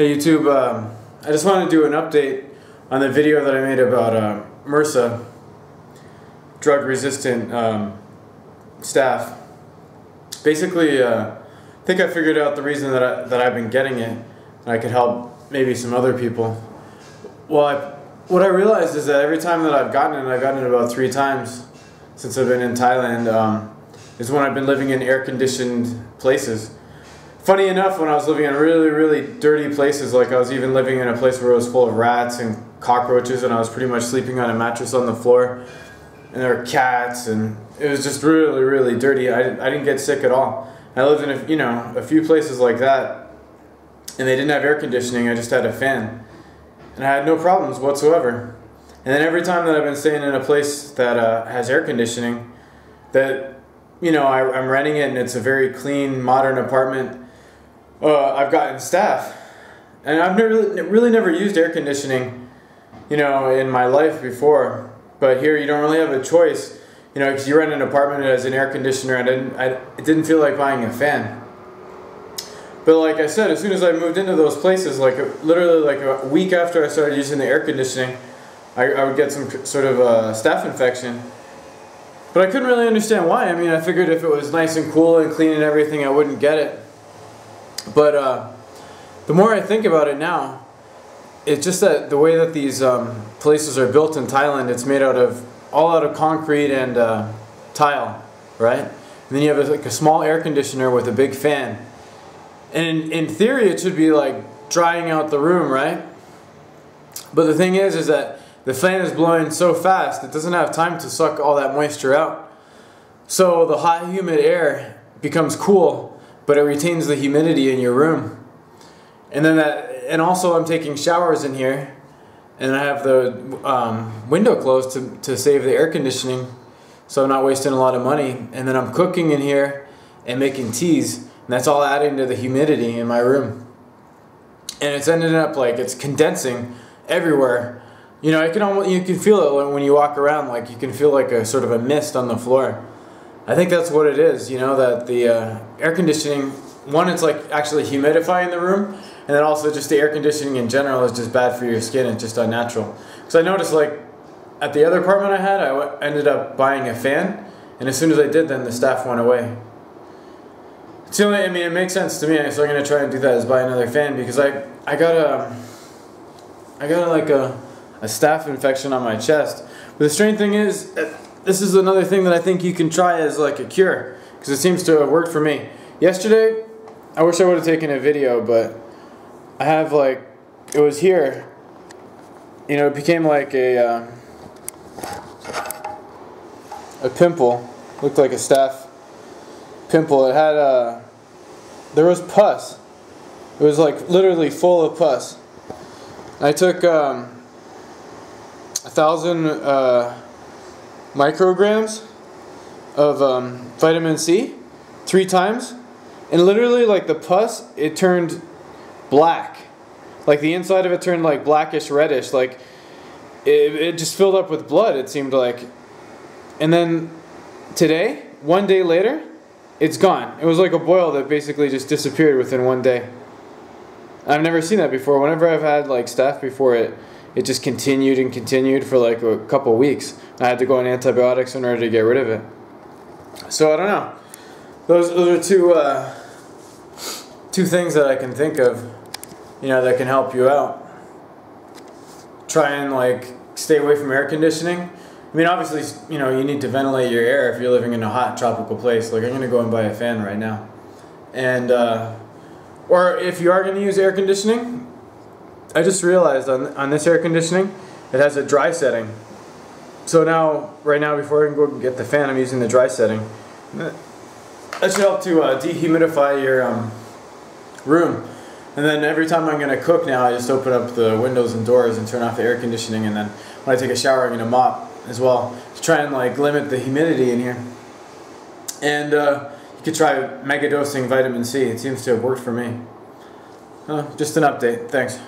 Hey YouTube, um, I just wanted to do an update on the video that I made about uh, MRSA, drug resistant um, staph. Basically, uh, I think I figured out the reason that, I, that I've been getting it, and I could help maybe some other people. Well, I, what I realized is that every time that I've gotten it, I've gotten it about three times since I've been in Thailand, um, is when I've been living in air conditioned places funny enough, when I was living in really, really dirty places, like I was even living in a place where it was full of rats and cockroaches, and I was pretty much sleeping on a mattress on the floor, and there were cats, and it was just really, really dirty. I, I didn't get sick at all. I lived in a, you know a few places like that, and they didn't have air conditioning. I just had a fan, and I had no problems whatsoever. And then every time that I've been staying in a place that uh, has air conditioning, that you know I, I'm renting it, and it's a very clean, modern apartment uh, I've gotten staph, and I've never, really never used air conditioning, you know, in my life before. But here, you don't really have a choice, you know, because you rent an apartment has an air conditioner. I didn't, I, it didn't feel like buying a fan. But like I said, as soon as I moved into those places, like literally like a week after I started using the air conditioning, I, I would get some sort of a staph infection. But I couldn't really understand why. I mean, I figured if it was nice and cool and clean and everything, I wouldn't get it. But uh, the more I think about it now, it's just that the way that these um, places are built in Thailand, it's made out of all out of concrete and uh, tile, right? And then you have a, like a small air conditioner with a big fan. And in, in theory, it should be like drying out the room, right? But the thing is, is that the fan is blowing so fast, it doesn't have time to suck all that moisture out. So the hot, humid air becomes cool but it retains the humidity in your room. And then that, and also I'm taking showers in here, and I have the um, window closed to, to save the air conditioning, so I'm not wasting a lot of money. And then I'm cooking in here and making teas, and that's all adding to the humidity in my room. And it's ended up like it's condensing everywhere. You know, I can almost, you can feel it when you walk around, like you can feel like a sort of a mist on the floor. I think that's what it is, you know, that the uh, air conditioning, one, it's like actually humidifying the room, and then also just the air conditioning in general is just bad for your skin, it's just unnatural. Because I noticed, like, at the other apartment I had, I ended up buying a fan, and as soon as I did, then the staph went away. It's the only, I mean, it makes sense to me, so I'm to try and do that is buy another fan, because I, I got a, I got a, like a, a staph infection on my chest. But the strange thing is, this is another thing that I think you can try as like a cure because it seems to have worked for me. Yesterday, I wish I would have taken a video, but I have like it was here. You know, it became like a uh, a pimple. Looked like a staph pimple. It had a uh, there was pus. It was like literally full of pus. I took um, a thousand. Uh, micrograms of um, vitamin C three times, and literally like the pus, it turned black. Like the inside of it turned like blackish reddish. Like it, it just filled up with blood. It seemed like, and then today, one day later, it's gone. It was like a boil that basically just disappeared within one day. I've never seen that before. Whenever I've had like staph before it it just continued and continued for like a couple weeks. I had to go on antibiotics in order to get rid of it. So I don't know. Those those are two uh, two things that I can think of, you know, that can help you out. Try and like stay away from air conditioning. I mean, obviously, you know, you need to ventilate your air if you're living in a hot tropical place. Like I'm gonna go and buy a fan right now, and uh, or if you are gonna use air conditioning, I just realized on, on this air conditioning, it has a dry setting. So now, right now, before I can go get the fan, I'm using the dry setting. That should help to uh, dehumidify your um, room. And then every time I'm going to cook now, I just open up the windows and doors and turn off the air conditioning. And then when I take a shower, I'm going to mop as well to try and like limit the humidity in here. And uh, you could try mega dosing vitamin C. It seems to have worked for me. Uh, just an update. Thanks.